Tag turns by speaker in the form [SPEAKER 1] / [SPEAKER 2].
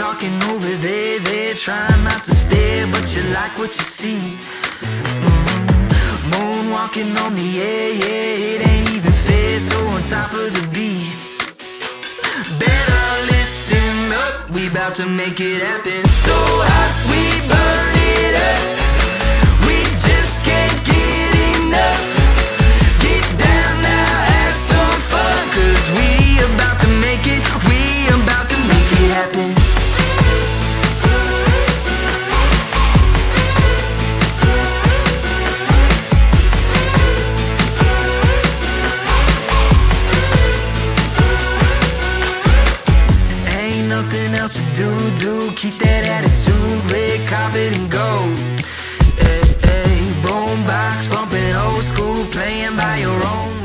[SPEAKER 1] over there, there Trying not to stare, but you like what you see. Mm-hmm. Moonwalking on the air, yeah It ain't even fair, so on top of the beat. Better listen up, we about to make it happen. So hot, ain't nothing else to do, do. Keep that attitude, red carpet and gold. Ay, ay, boom box, bumping old school Playing by your own.